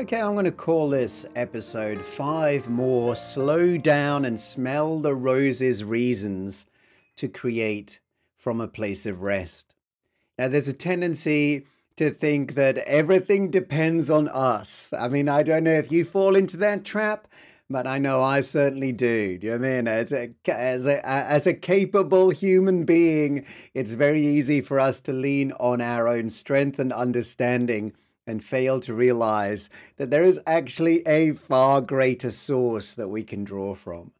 Okay, I'm going to call this episode Five More Slow Down and Smell the Roses Reasons to Create from a Place of Rest. Now, there's a tendency to think that everything depends on us. I mean, I don't know if you fall into that trap, but I know I certainly do. Do you know I mean? As a, as a, as a capable human being, it's very easy for us to lean on our own strength and understanding and fail to realize that there is actually a far greater source that we can draw from.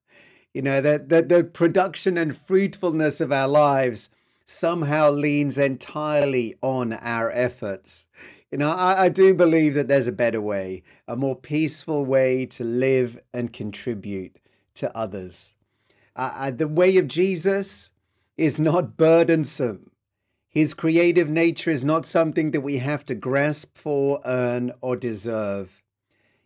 You know, that the, the production and fruitfulness of our lives somehow leans entirely on our efforts. You know, I, I do believe that there's a better way, a more peaceful way to live and contribute to others. Uh, the way of Jesus is not burdensome. His creative nature is not something that we have to grasp for, earn, or deserve.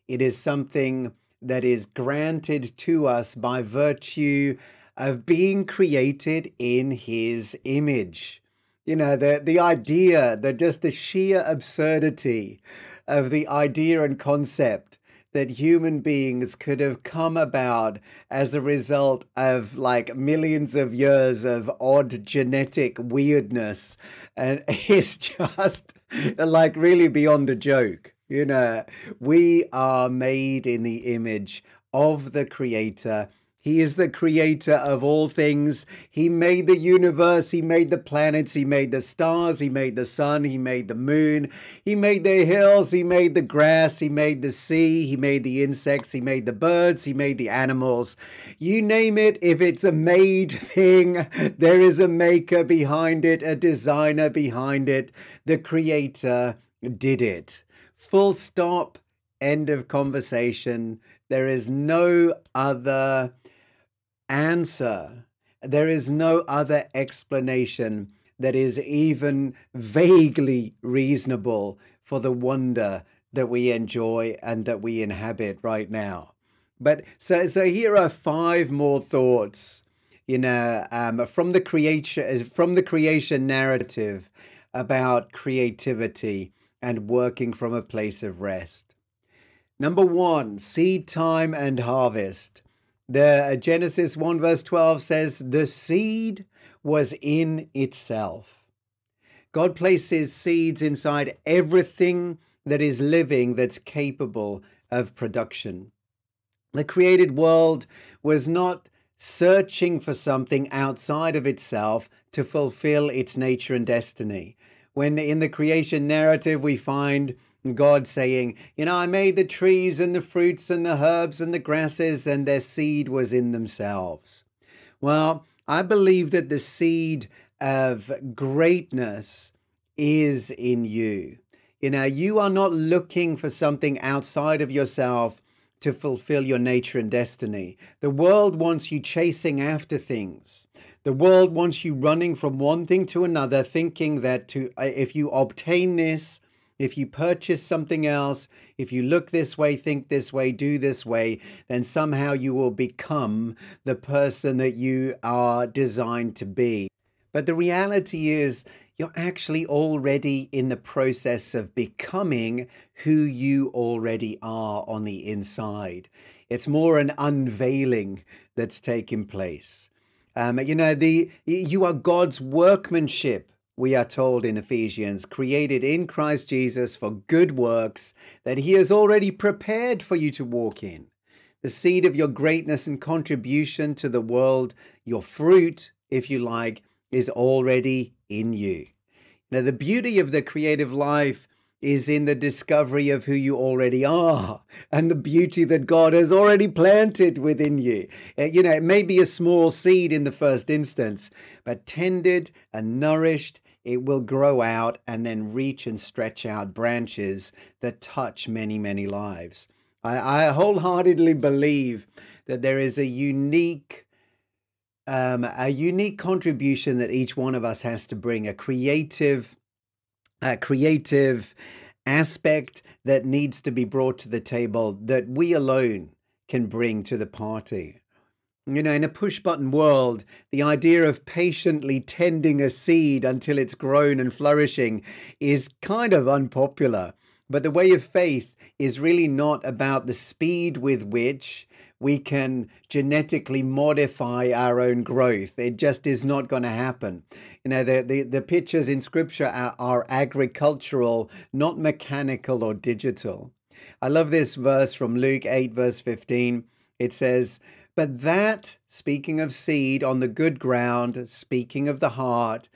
It is something that is granted to us by virtue of being created in His image. You know, the, the idea, the just the sheer absurdity of the idea and concept that human beings could have come about as a result of like millions of years of odd genetic weirdness and it's just like really beyond a joke you know? We are made in the image of the creator he is the creator of all things. He made the universe, He made the planets, He made the stars, He made the sun, He made the moon, He made the hills, He made the grass, He made the sea, He made the insects, He made the birds, He made the animals. You name it, if it's a made thing, there is a maker behind it, a designer behind it. The creator did it. Full stop, end of conversation. There is no other answer. There is no other explanation that is even vaguely reasonable for the wonder that we enjoy and that we inhabit right now. But so, so here are five more thoughts, you know, um, from the creation from the creation narrative about creativity and working from a place of rest. Number one, seed time and harvest. The uh, Genesis 1 verse 12 says, The seed was in itself. God places seeds inside everything that is living that's capable of production. The created world was not searching for something outside of itself to fulfill its nature and destiny. When in the creation narrative we find God saying, You know, I made the trees and the fruits and the herbs and the grasses, and their seed was in themselves. Well, I believe that the seed of greatness is in you. You know, you are not looking for something outside of yourself to fulfill your nature and destiny. The world wants you chasing after things. The world wants you running from one thing to another, thinking that to uh, if you obtain this, if you purchase something else, if you look this way, think this way, do this way, then somehow you will become the person that you are designed to be. But the reality is, you're actually already in the process of becoming who you already are on the inside. It's more an unveiling that's taking place. Um, you know, the you are God's workmanship we are told in Ephesians, created in Christ Jesus for good works that he has already prepared for you to walk in. The seed of your greatness and contribution to the world, your fruit, if you like, is already in you. Now, the beauty of the creative life is in the discovery of who you already are and the beauty that God has already planted within you. Uh, you know, it may be a small seed in the first instance, but tended and nourished, it will grow out and then reach and stretch out branches that touch many, many lives. I, I wholeheartedly believe that there is a unique um, a unique contribution that each one of us has to bring, a creative uh, creative aspect that needs to be brought to the table that we alone can bring to the party. You know, in a push button world, the idea of patiently tending a seed until it's grown and flourishing is kind of unpopular. But the way of faith is really not about the speed with which we can genetically modify our own growth. It just is not going to happen. You know, the, the, the pictures in scripture are, are agricultural, not mechanical or digital. I love this verse from Luke 8, verse 15. It says, But that, speaking of seed on the good ground, speaking of the heart,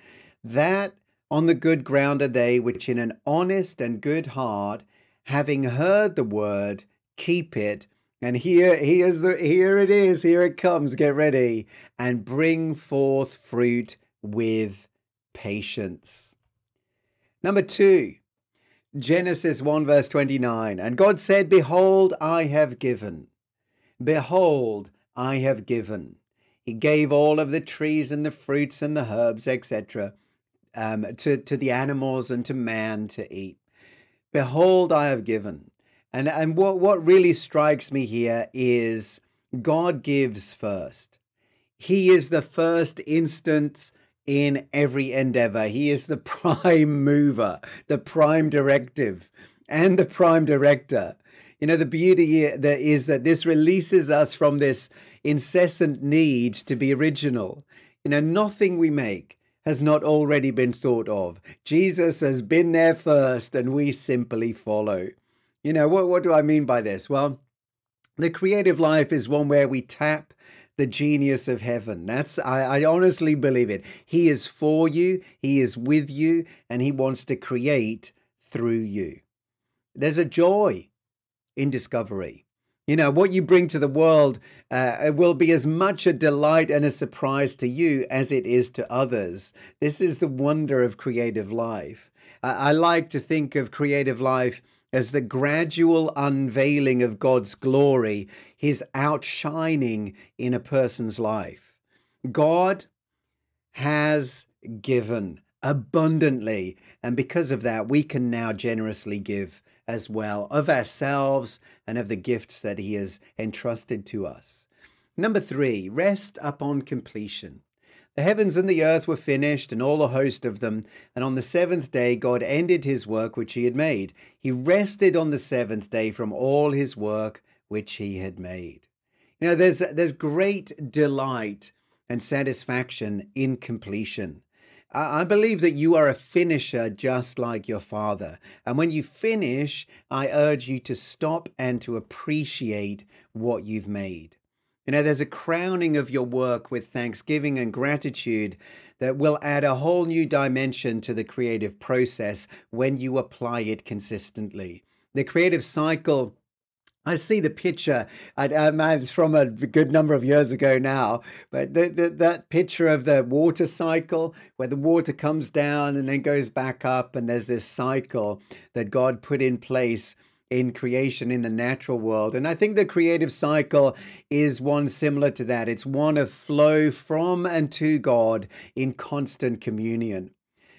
that on the good ground are they which in an honest and good heart, having heard the word, keep it and here, here's the here it is. Here it comes. Get ready and bring forth fruit with patience. Number two, Genesis 1 verse 29. And God said, Behold, I have given. Behold, I have given. He gave all of the trees and the fruits and the herbs, etc., um, to, to the animals and to man to eat. Behold, I have given. And and what what really strikes me here is God gives first. He is the first instance in every endeavor. He is the prime mover, the prime directive, and the prime director. You know, the beauty there is that this releases us from this incessant need to be original. You know, nothing we make has not already been thought of. Jesus has been there first, and we simply follow. You know, what, what do I mean by this? Well, the creative life is one where we tap the genius of heaven. That's I, I, honestly believe it. He is for you, he is with you, and he wants to create through you. There's a joy in discovery. You know, what you bring to the world uh, will be as much a delight and a surprise to you as it is to others. This is the wonder of creative life. I, I like to think of creative life as the gradual unveiling of God's glory, his outshining in a person's life. God has given abundantly, and because of that, we can now generously give as well of ourselves and of the gifts that he has entrusted to us. Number three, rest upon completion. The heavens and the earth were finished, and all the host of them. And on the seventh day, God ended his work which he had made. He rested on the seventh day from all his work which he had made. You know, there's, there's great delight and satisfaction in completion. I believe that you are a finisher just like your father. And when you finish, I urge you to stop and to appreciate what you've made. You know, there's a crowning of your work with thanksgiving and gratitude that will add a whole new dimension to the creative process when you apply it consistently. The creative cycle I see the picture. I, uh, man, it's from a good number of years ago now, but the, the, that picture of the water cycle where the water comes down and then goes back up, and there's this cycle that God put in place in creation in the natural world. And I think the creative cycle is one similar to that. It's one of flow from and to God in constant communion.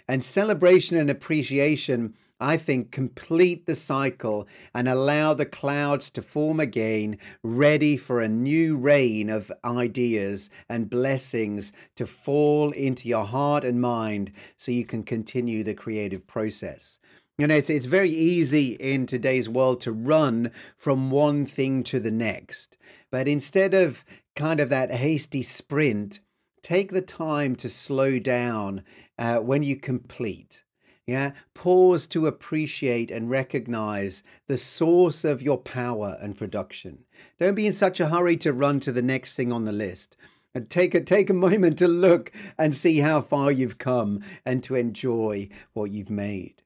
And celebration and appreciation, I think, complete the cycle and allow the clouds to form again, ready for a new rain of ideas and blessings to fall into your heart and mind so you can continue the creative process. You know, it's it's very easy in today's world to run from one thing to the next. But instead of kind of that hasty sprint, take the time to slow down uh, when you complete. Yeah, pause to appreciate and recognize the source of your power and production. Don't be in such a hurry to run to the next thing on the list. And take a take a moment to look and see how far you've come and to enjoy what you've made.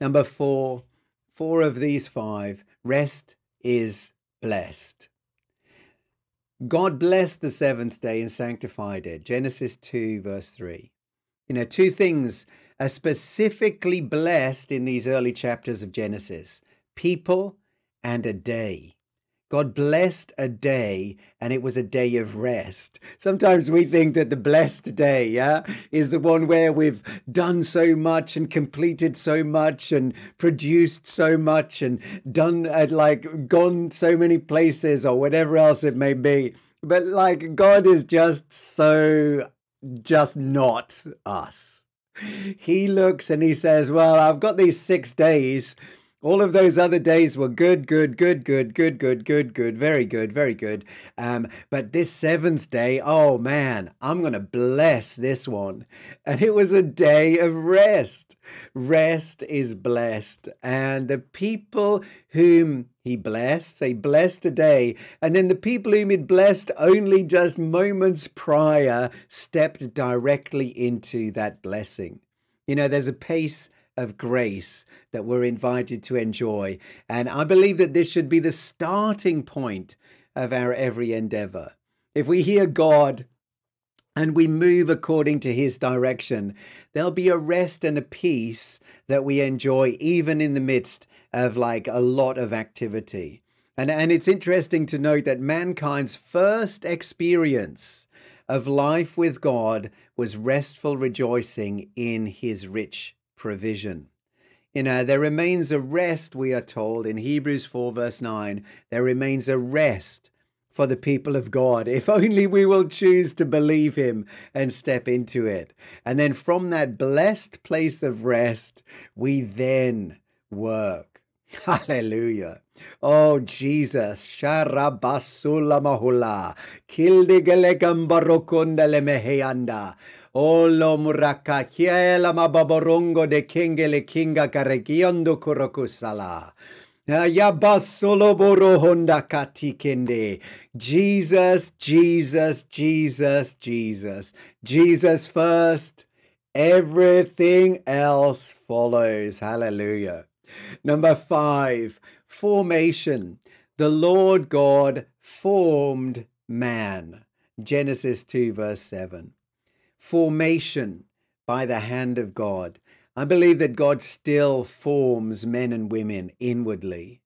Number four, four of these five, rest is blessed. God blessed the seventh day and sanctified it. Genesis 2, verse 3. You know, two things are specifically blessed in these early chapters of Genesis people and a day. God blessed a day and it was a day of rest. Sometimes we think that the blessed day, yeah, is the one where we've done so much and completed so much and produced so much and done uh, like gone so many places or whatever else it may be. But like God is just so just not us. He looks and he says, Well, I've got these six days All of those other days were good, good, good, good, good, good, good, good, very good, very good. Um, but this seventh day, oh man, I'm going to bless this one. And it was a day of rest. Rest is blessed. And the people whom he blessed, say, blessed today. And then the people whom he'd blessed only just moments prior stepped directly into that blessing. You know, there's a pace of grace that we're invited to enjoy. And I believe that this should be the starting point of our every endeavor. If we hear God and we move according to his direction, there'll be a rest and a peace that we enjoy even in the midst of like a lot of activity. And, and it's interesting to note that mankind's first experience of life with God was restful rejoicing in his rich provision. You uh, know, there remains a rest, we are told in Hebrews 4, verse 9. There remains a rest for the people of God, if only we will choose to believe Him and step into it. And then from that blessed place of rest, we then work. Hallelujah. Oh, Jesus. Sharabasula mahula. Kildigele gambarokunda lemeheanda. Olo muraka kiela mababorongo de kingele kinga karegiondo kurokusala. Jesus, Jesus, Jesus, Jesus. Jesus first. Everything else follows. Hallelujah. Number five, formation. The Lord God formed man. Genesis 2, verse 7 formation by the hand of God. I believe that God still forms men and women inwardly.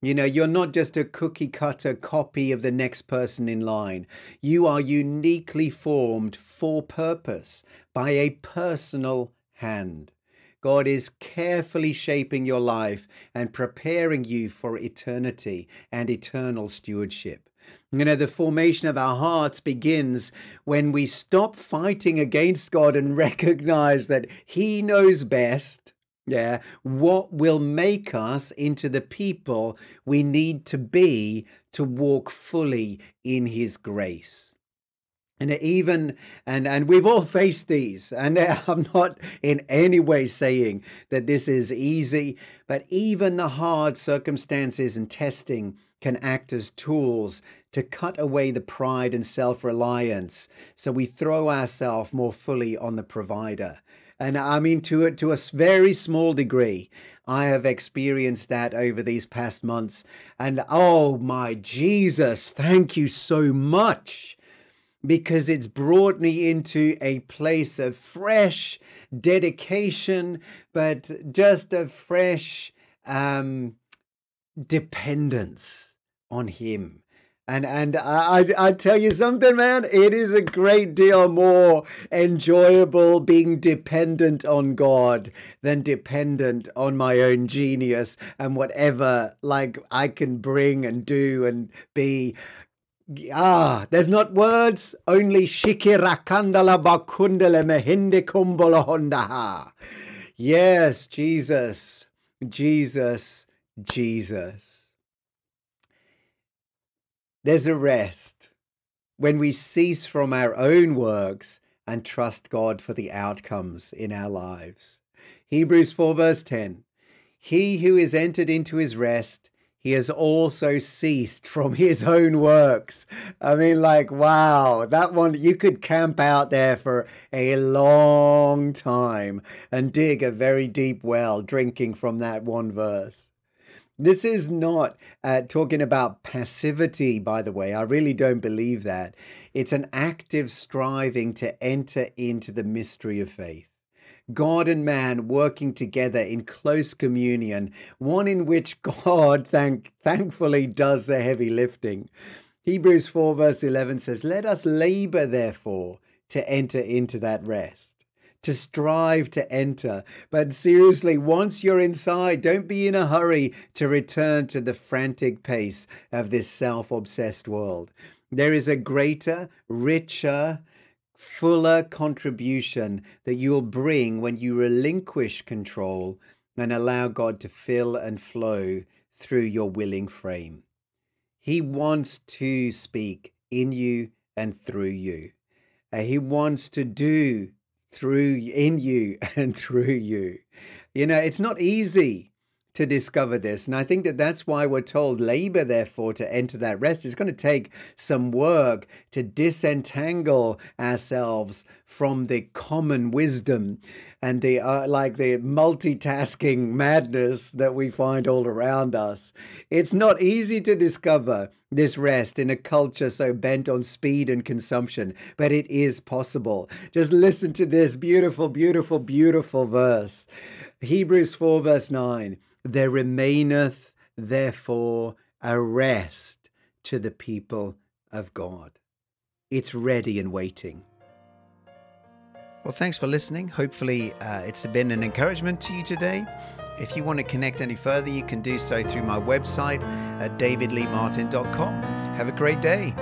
You know, you're not just a cookie cutter copy of the next person in line. You are uniquely formed for purpose by a personal hand. God is carefully shaping your life and preparing you for eternity and eternal stewardship. You know, the formation of our hearts begins when we stop fighting against God and recognize that He knows best. Yeah, what will make us into the people we need to be to walk fully in His grace. And even and and we've all faced these, and I'm not in any way saying that this is easy, but even the hard circumstances and testing can act as tools to cut away the pride and self reliance so we throw ourselves more fully on the provider. And I mean, to to a very small degree, I have experienced that over these past months. And oh my Jesus, thank you so much because it's brought me into a place of fresh dedication, but just a fresh um, dependence on Him. And and I I tell you something, man, it is a great deal more enjoyable being dependent on God than dependent on my own genius and whatever like I can bring and do and be. Ah, there's not words, only shikirakandala bakundele mehinde hondaha. Yes, Jesus, Jesus, Jesus. There's a rest when we cease from our own works and trust God for the outcomes in our lives. Hebrews 4, verse 10 He who is entered into his rest, he has also ceased from his own works. I mean, like, wow, that one, you could camp out there for a long time and dig a very deep well drinking from that one verse. This is not uh, talking about passivity, by the way. I really don't believe that. It's an active striving to enter into the mystery of faith. God and man working together in close communion, one in which God thank, thankfully does the heavy lifting. Hebrews 4, verse 11 says, Let us labor, therefore, to enter into that rest to strive to enter. But seriously, once you're inside, don't be in a hurry to return to the frantic pace of this self obsessed world. There is a greater, richer, fuller contribution that you'll bring when you relinquish control and allow God to fill and flow through your willing frame. He wants to speak in you and through you. Uh, he wants to do through in you and through you. You know, it's not easy to discover this. And I think that that's why we're told labor, therefore, to enter that rest. It's going to take some work to disentangle ourselves from the common wisdom and the uh, like the multitasking madness that we find all around us. It's not easy to discover this rest in a culture so bent on speed and consumption, but it is possible. Just listen to this beautiful, beautiful, beautiful verse. Hebrews 4, verse 9 There remaineth therefore a rest to the people of God. It's ready and waiting. Well, thanks for listening. Hopefully, uh, it's been an encouragement to you today. If you want to connect any further, you can do so through my website at davidleemartin.com. Have a great day.